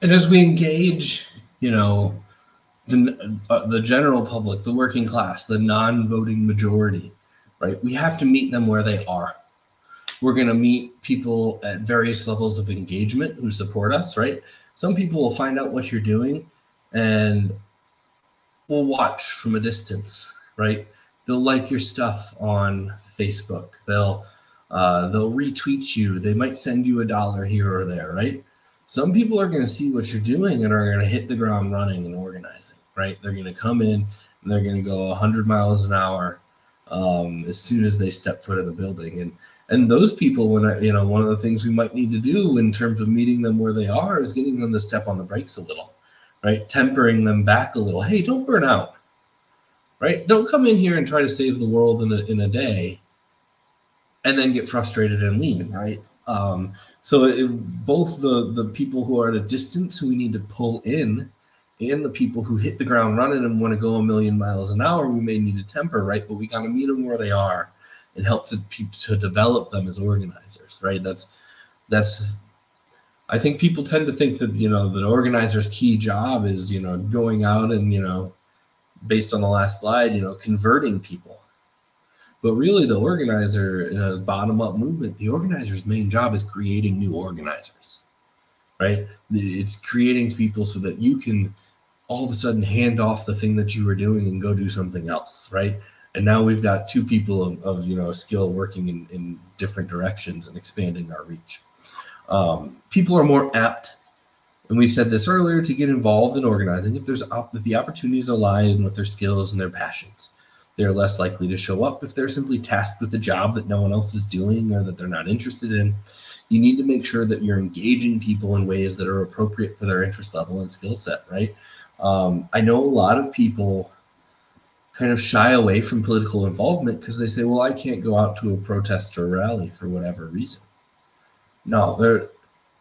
And as we engage, you know, the, uh, the general public, the working class, the non voting majority, right? We have to meet them where they are. We're going to meet people at various levels of engagement who support us, right? Some people will find out what you're doing and will watch from a distance, right? They'll like your stuff on Facebook. They'll uh, they'll retweet you. They might send you a dollar here or there, right? Some people are going to see what you're doing and are going to hit the ground running and organizing, right? They're going to come in and they're going to go 100 miles an hour um, as soon as they step foot in the building. And and those people, when I, you know, one of the things we might need to do in terms of meeting them where they are is getting them to step on the brakes a little, right? Tempering them back a little. Hey, don't burn out, right? Don't come in here and try to save the world in a, in a day and then get frustrated and leave, right? Um, so it, both the the people who are at a distance who we need to pull in, and the people who hit the ground running and want to go a million miles an hour, we may need to temper, right? But we got to meet them where they are and help to to develop them as organizers, right? That's that's I think people tend to think that you know the organizer's key job is you know going out and you know based on the last slide, you know, converting people but really, the organizer in a bottom up movement, the organizer's main job is creating new organizers, right? It's creating people so that you can all of a sudden hand off the thing that you were doing and go do something else, right? And now we've got two people of, of you know skill working in, in different directions and expanding our reach. Um, people are more apt, and we said this earlier, to get involved in organizing if there's if the opportunities align with their skills and their passions they're less likely to show up if they're simply tasked with a job that no one else is doing or that they're not interested in. You need to make sure that you're engaging people in ways that are appropriate for their interest level and skill set, right? Um, I know a lot of people kind of shy away from political involvement because they say, well, I can't go out to a protest or rally for whatever reason. No, there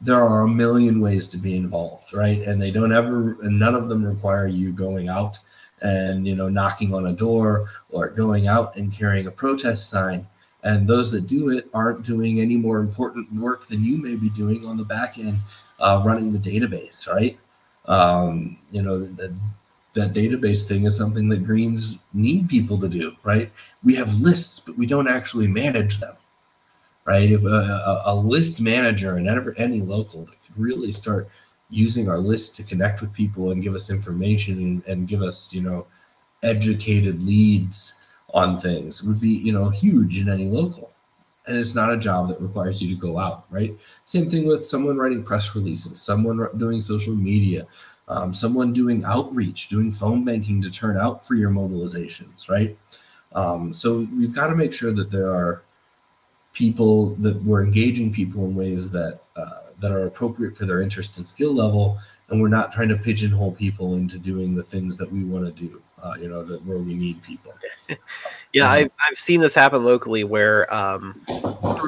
there are a million ways to be involved, right? And they don't ever and none of them require you going out and you know knocking on a door or going out and carrying a protest sign. And those that do it aren't doing any more important work than you may be doing on the back end uh, running the database right? Um, you know that, that database thing is something that greens need people to do right? We have lists but we don't actually manage them right? If a, a, a list manager and any local that could really start using our list to connect with people and give us information and, and give us you know educated leads on things would be you know huge in any local. And it's not a job that requires you to go out right? Same thing with someone writing press releases someone doing social media um, someone doing outreach doing phone banking to turn out for your mobilizations right? Um, so we've got to make sure that there are people that we're engaging people in ways that uh, that are appropriate for their interest and skill level and we're not trying to pigeonhole people into doing the things that we want to do uh, you know that where we need people. Yeah um, I've, I've seen this happen locally where um,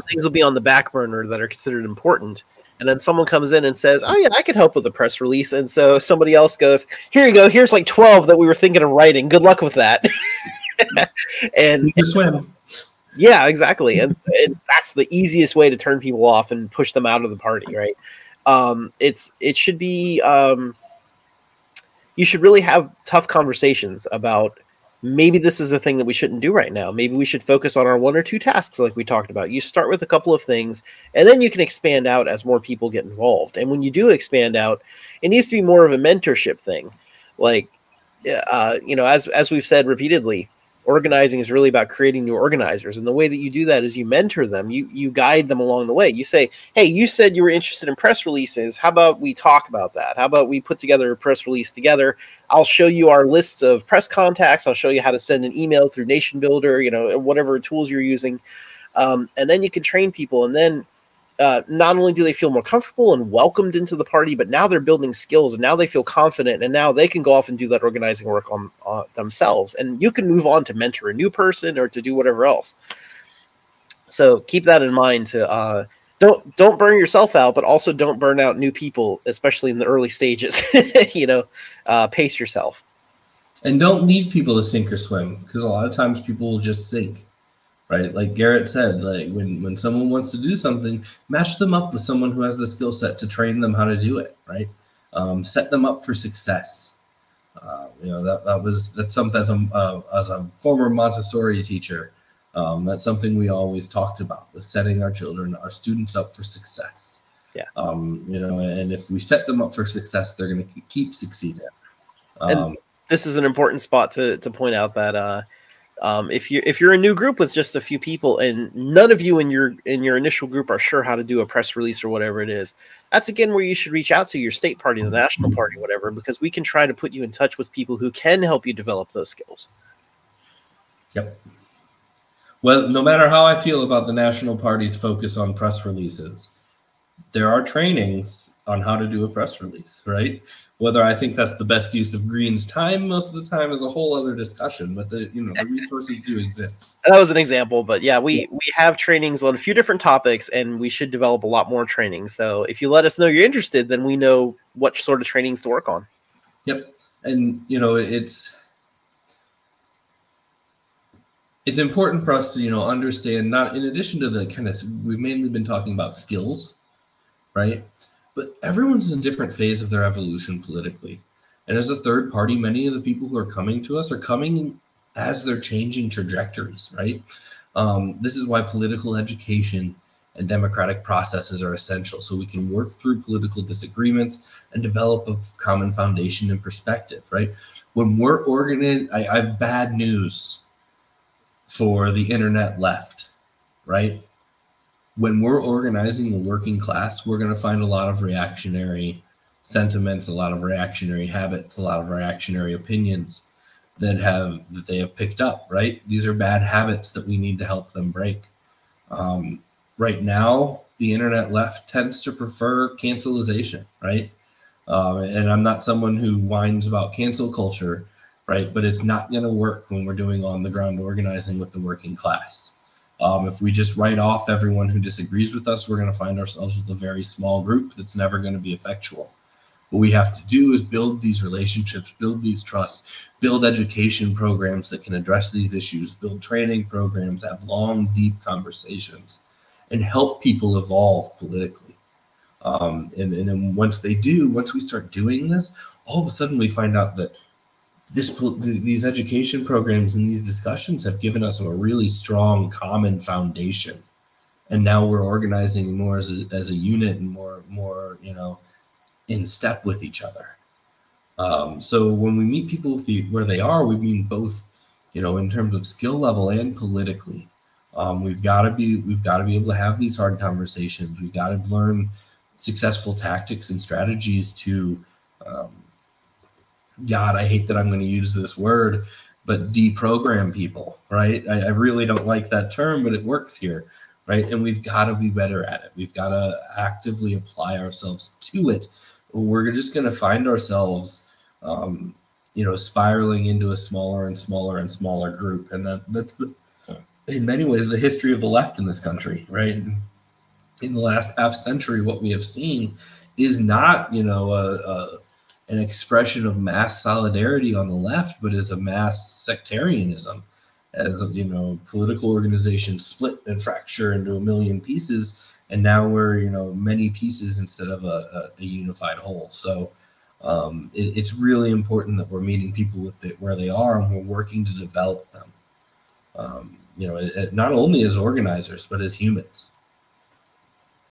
things will be on the back burner that are considered important and then someone comes in and says oh yeah i could help with a press release and so somebody else goes here you go here's like 12 that we were thinking of writing good luck with that. And, and swim yeah, exactly. And, and, that's the easiest way to turn people off and push them out of the party, right? Um, it's it should be um, you should really have tough conversations about maybe this is a thing that we shouldn't do right now. Maybe we should focus on our one or two tasks like we talked about. You start with a couple of things and then you can expand out as more people get involved. And when you do expand out, it needs to be more of a mentorship thing. Like uh, you know, as as we've said repeatedly, organizing is really about creating new organizers. And the way that you do that is you mentor them. You you guide them along the way. You say hey you said you were interested in press releases. How about we talk about that? How about we put together a press release together? I'll show you our lists of press contacts. I'll show you how to send an email through NationBuilder you know whatever tools you're using. Um, and then you can train people. And then uh, not only do they feel more comfortable and welcomed into the party, but now they're building skills and now they feel confident and now they can go off and do that organizing work on uh, themselves. And you can move on to mentor a new person or to do whatever else. So keep that in mind to uh, don't don't burn yourself out, but also don't burn out new people, especially in the early stages. you know, uh, pace yourself. And don't leave people to sink or swim because a lot of times people will just sink right? Like Garrett said, like when when someone wants to do something, match them up with someone who has the skill set to train them how to do it, right? Um, set them up for success. Uh, you know that that was that's something as a uh, as a former Montessori teacher. Um, that's something we always talked about was setting our children, our students up for success. Yeah. Um, you know, and if we set them up for success, they're going to keep succeeding. And Um, this is an important spot to to point out that uh, um, if you if you're a new group with just a few people and none of you in your in your initial group are sure how to do a press release or whatever it is, that's again where you should reach out to your state party, the national party, whatever, because we can try to put you in touch with people who can help you develop those skills. Yep. Well, no matter how I feel about the National Party's focus on press releases, there are trainings on how to do a press release, right? Whether I think that's the best use of Green's time most of the time is a whole other discussion, but the you know the resources do exist. That was an example, but yeah, we we have trainings on a few different topics, and we should develop a lot more training. So if you let us know you're interested, then we know what sort of trainings to work on. Yep. And you know, it's it's important for us to, you know, understand not in addition to the kind of we've mainly been talking about skills, right? But everyone's in a different phase of their evolution politically. And as a third party, many of the people who are coming to us are coming as they're changing trajectories, right? Um, this is why political education and democratic processes are essential so we can work through political disagreements and develop a common foundation and perspective, right? When we're organized, I, I have bad news for the internet left, right? When we're organizing the working class, we're going to find a lot of reactionary sentiments, a lot of reactionary habits, a lot of reactionary opinions that have that they have picked up, right? These are bad habits that we need to help them break. Um, right now, the internet left tends to prefer cancelization, right? Um, and I'm not someone who whines about cancel culture, right? But it's not going to work when we're doing on the ground organizing with the working class. Um, if we just write off everyone who disagrees with us, we're going to find ourselves with a very small group that's never going to be effectual. What we have to do is build these relationships, build these trusts, build education programs that can address these issues, build training programs, have long, deep conversations, and help people evolve politically. Um, and, and then once they do, once we start doing this, all of a sudden we find out that this these education programs and these discussions have given us a really strong common foundation. And now we're organizing more as a, as a unit and more more you know in step with each other. Um, so when we meet people the, where they are we mean both you know in terms of skill level and politically. Um, we've got to be we've got to be able to have these hard conversations. We've got to learn successful tactics and strategies to um, God, I hate that I'm going to use this word, but deprogram people, right? I, I, really don't like that term, but it works here, right? And we've got to be better at it. We've got to actively apply ourselves to it. We're just going to find ourselves, um, you know, spiraling into a smaller and smaller and smaller group, and that that's the, in many ways, the history of the left in this country, right? In the last half century, what we have seen is not, you know, a, a an expression of mass solidarity on the left, but as a mass sectarianism, as you know, political organizations split and fracture into a million pieces, and now we're you know many pieces instead of a, a, a unified whole. So um, it, it's really important that we're meeting people with it where they are, and we're working to develop them. Um, you know, it, it, not only as organizers but as humans.